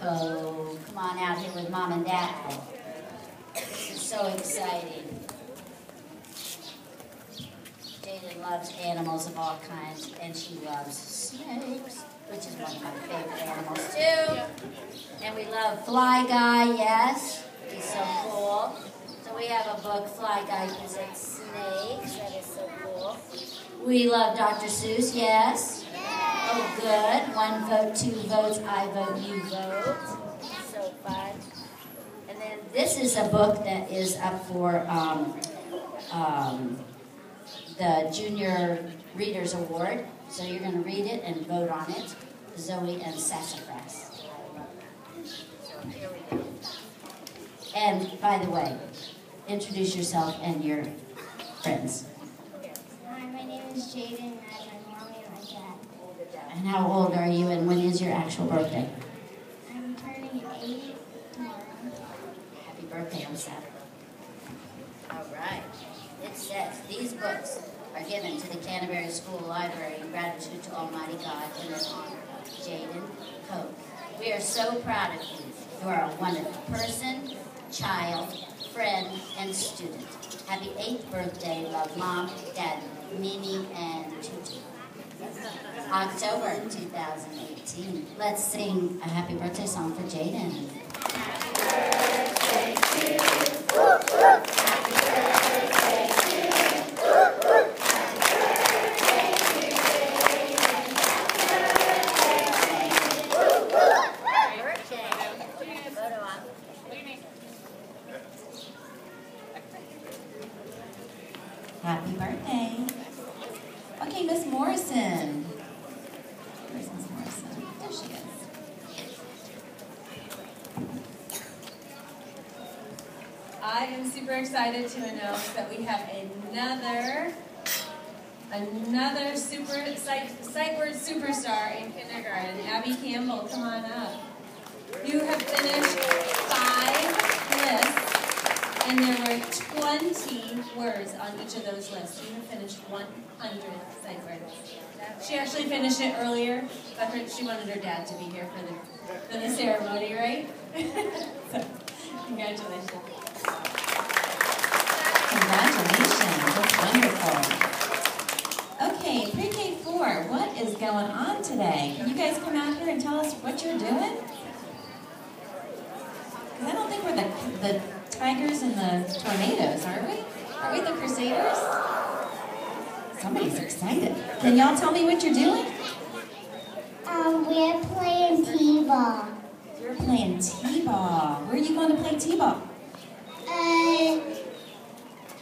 Coe. Come on out here with mom and dad. This is so exciting. Jaden loves animals of all kinds, and she loves snakes, which is one of my favorite animals too. And we love Fly Guy, yes, he's so cool. So we have a book, Fly Guy Presents Snakes, that is so cool. We love Dr. Seuss, yes. Good. One vote, two votes, I vote, you vote. So fun. And then this is a book that is up for um, um, the Junior Readers Award. So you're going to read it and vote on it. Zoe and Sassafras. So here we go. And by the way, introduce yourself and your friends. Hi, my name is Jaden, and I'm my mommy and my dad. And how old are you and when is your actual birthday? I'm turning eight tomorrow. Happy birthday on Saturday. All right. It says these books are given to the Canterbury School Library in gratitude to Almighty God and in honor of Jaden Coe. We are so proud of you. You are a wonderful person, child, friend, and student. Happy eighth birthday, love mom, dad, Mimi, and Tutu. October 2018. Let's sing a happy birthday song for Jaden. Birthday. Photo op. Happy birthday. Okay, Miss Morrison. Where's Miss Morrison? There she is. I am super excited to announce that we have another, another super sight, sight word superstar in kindergarten. Abby Campbell, come on up. You have finished five lists, and there were 20 words on each of those lists. You have finished 100 sight words. She actually finished it earlier, but she wanted her dad to be here for the, for the ceremony, right? so. Congratulations, that's wonderful. Okay, pre-K four, what is going on today? Can you guys come out here and tell us what you're doing? Because I don't think we're the, the tigers and the tornadoes, are we? Are we the crusaders? Somebody's excited. Can y'all tell me what you're doing? Um, we're playing t-ball. You're playing t-ball. Where are you going to play t-ball? Uh,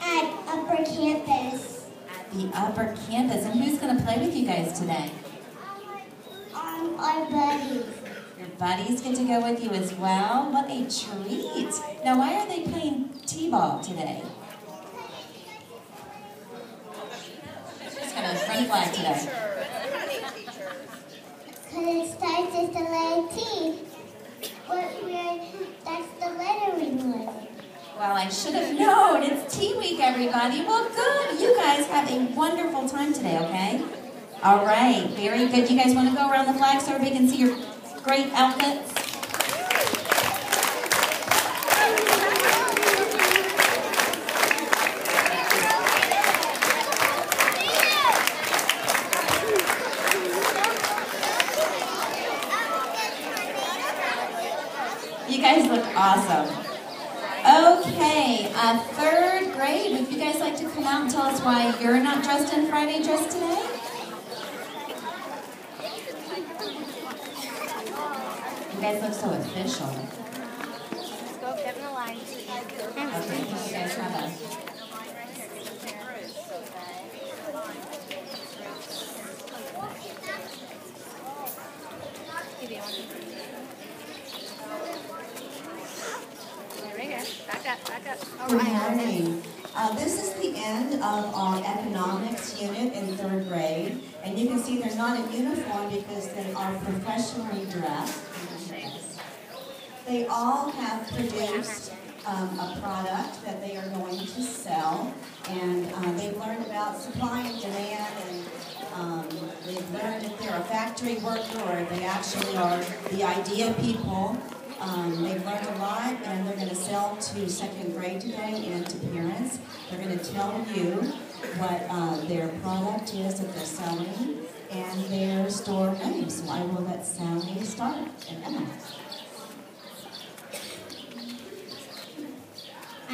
at upper campus. At the upper campus. And who's going to play with you guys today? Our buddies. Your buddies get to go with you as well. What a treat. Now, why are they playing t-ball today? Just of front flag today. Because it starts with the letter T. But we're, that's the letter we wanted. Well, I should have known. It's T week, everybody. Well, good. You guys have a wonderful time today, okay? All right, very good. You guys want to go around the flag so everybody can see your great outfits? You guys look awesome. Okay, uh, third grade, would you guys like to come out and tell us why you're not dressed in Friday dress today? Guys look so official. Let's go get in the line. Okay, you guys have a Back up, back up. Good morning. Uh, this is the end of our economics unit in third grade. And you can see they're not in uniform because they are professionally dressed. They all have produced um, a product that they are going to sell. And uh, they've learned about supply and demand and um, they've learned if they're a factory worker or they actually are the idea people. Um, they've learned a lot, and they're going to sell to second grade today and to parents. They're going to tell you what uh, their product is that they're selling and their store name. So I will let Sally start and Emma.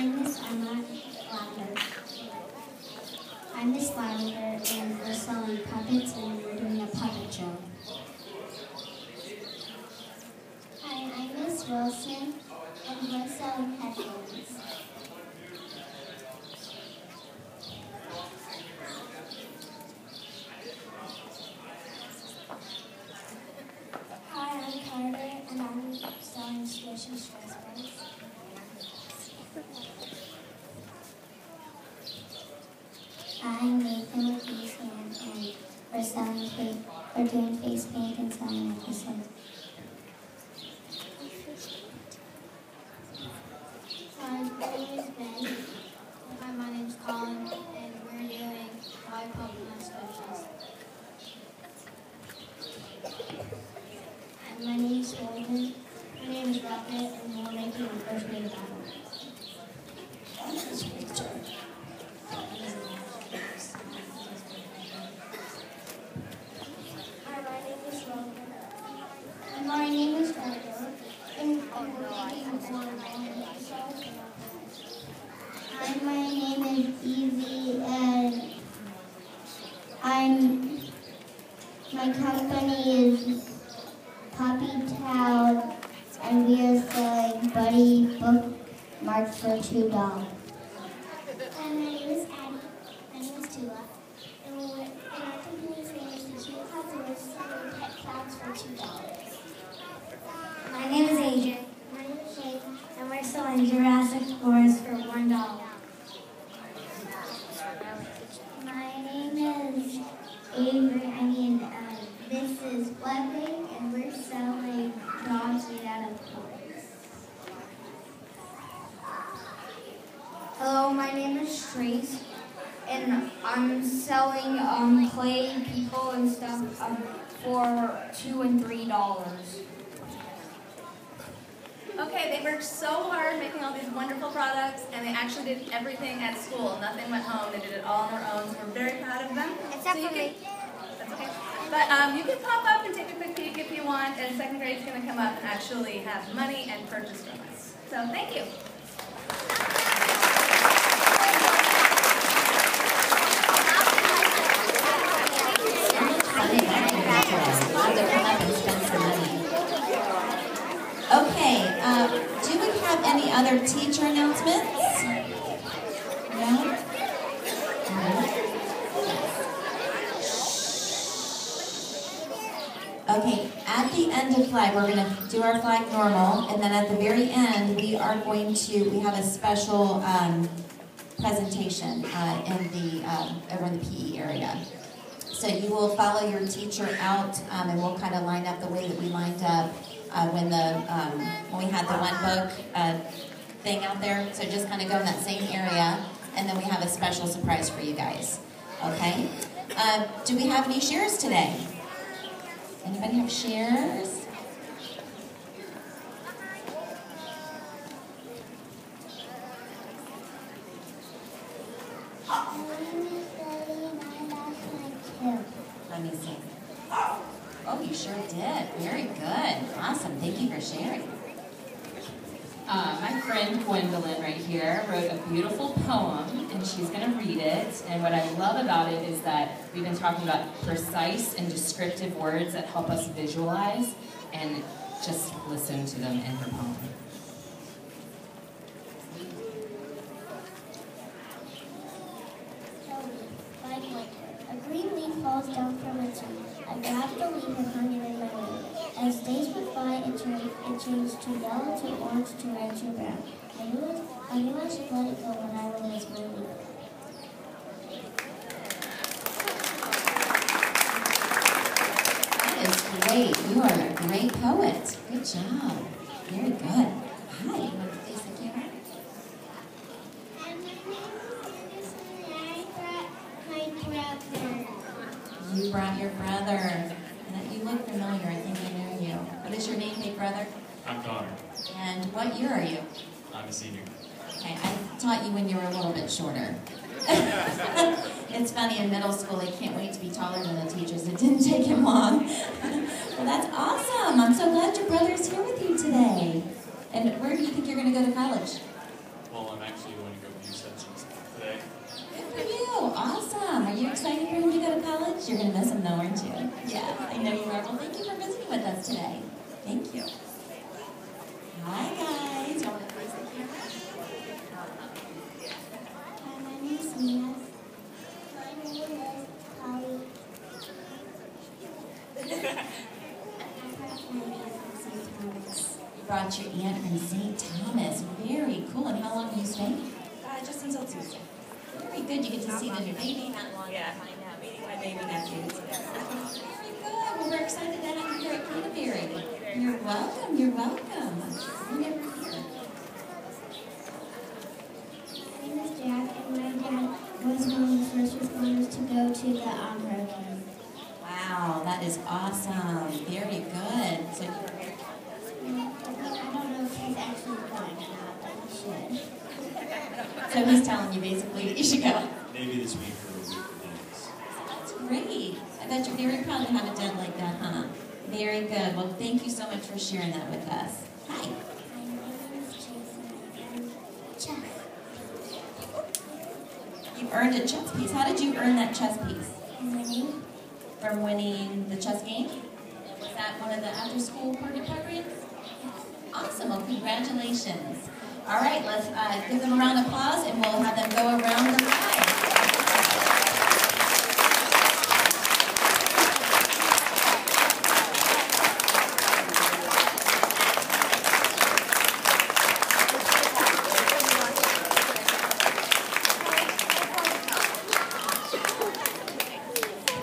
I'm Miss Emma Lavender. I'm Miss Lavender, and we're selling puppets, and we're doing a puppet show. Hi, I'm Miss Wilson, and we're selling headphones. Hi, I'm Carter, and I'm selling squishy stress balls. I'm Nathan with Face Hand, and we're selling face, we're doing face paint and selling episodes. Hi, my name is Ben. Hi, my name is Colin, and we're doing five Pokemon specials. And my name is Golden. My name is Rocket, and we're making the first grade battle. Hi, my name is Roman. And my name is Edgar. And I'm making one Hi, my name is Evie, and I'm. My company is Puppy Town, and we are selling Buddy bookmarks for two dollars. Hi, my name is Addie. My name is Tula. And, we're, and our company's name is the Clouds, and we're selling pet clouds for two dollars. My name is AJ. My name is Shane. And we're selling Jurassic Forest for one dollar. My name is Avery. I mean, uh, this is Webbing, and we're selling dogs made out of toys. Hello, my name is Trace, and I'm selling um, clay people and stuff um, for two and three dollars. Okay, they worked so hard making all these wonderful products, and they actually did everything at school. Nothing went home. They did it all on their own. So we're very proud of them. Except so you for can, me. That's okay. But um, you can pop up and take a quick peek if you want, and second grade's going to come up and actually have money and purchase from us. So thank you. Okay, uh, do we have any other teacher announcements? No? Okay, at the end of flag, we're going to do our flag normal, and then at the very end, we are going to, we have a special um, presentation uh, in the, um, over in the PE area. So you will follow your teacher out, um, and we'll kind of line up the way that we lined up uh, when the um, when we had the one book uh, thing out there. So just kind of go in that same area, and then we have a special surprise for you guys. Okay? Uh, do we have any shares today? Anybody have shares? Let me see. Oh, you sure did. Very good. Awesome. Thank you for sharing. Friend Gwendolyn right here wrote a beautiful poem, and she's going to read it. And what I love about it is that we've been talking about precise and descriptive words that help us visualize and just listen to them in her poem. Like winter, a green leaf falls down from a tree. I grabbed the leaf and hung it in my room. As days went by, it, it changed to yellow, to orange, to red, to brown. I knew, it, I knew I should let it go when I released my leaf. That is great. You are a great poet. Good job. Very good. Hi. You brought your brother. You look familiar. I think I know you. What is your name, brother? I'm Connor. And what year are you? I'm a senior. Okay, I taught you when you were a little bit shorter. it's funny, in middle school, they can't wait to be taller than the teachers. It didn't take him long. well, that's awesome. I'm so glad your brother's here with you today. And where do you think you're going to go to college? Well, I'm actually going to go to Census today. Good for you. Awesome. Are you excited for him to go to college? You're going to miss him, though, aren't you? Yeah, I know you are. Well, thank you for visiting with us today. Thank you. Hi, guys. Y'all want to face the camera? Hi, my name is Mia. My name is Polly. Brought my aunt from St. Thomas. You brought your aunt from St. Thomas. Very cool. And how long are you staying? Uh, just until Tuesday. Very good. You get to see the new baby. Yeah, meeting my baby nephew today. Very good. Well, we're excited to have you here at Canterbury. You're welcome. You're never here. My name is Jack, and my dad was one of the first responders to go to the um, hurricane. Wow, that is awesome. Very good. So, I don't know if he's actually going or not, but he should. so he's telling you basically that you should go. Maybe this week or a week or days. That's great. I bet you're very proud to have a dad like that, huh? Very good. Well, thank you so much for sharing that with us. Hi. My name is Jason, and chess. You earned a chess piece. How did you earn that chess piece? Winning. From winning the chess game? Was that one of the after-school party programs? Awesome. Well, congratulations. All right, let's uh, give them a round of applause, and we'll have them go around the flag.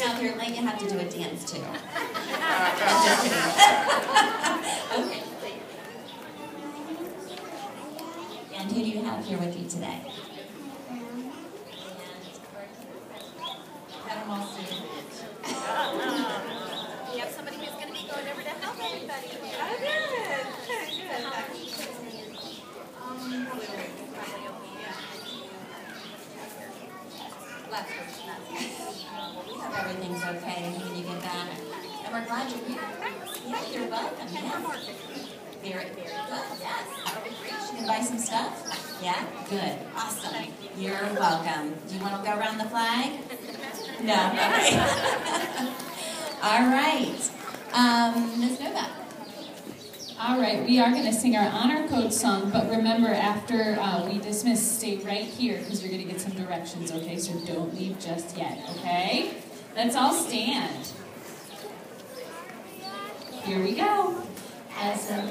Now, if you're late, you have to do a dance too. I'm just kidding. okay. And who do you have here with you today? Have them all sit. We have somebody who's going to be going over to help everybody. Oh, good. Um, probably Left first, left. We hope everything's okay when you get back. And we're glad you're here. Yeah, you're welcome. Yes. Very, very good. Yes. That'll be great. You can buy some stuff. Yeah? Good. Awesome. You're welcome. Do you want to go around the flag? No. Okay. All right. Um, Ms. Nova. All right, we are going to sing our honor code song, but remember, after uh, we dismiss, stay right here because you're going to get some directions, okay? So don't leave just yet, okay? Let's all stand. Here we go. As a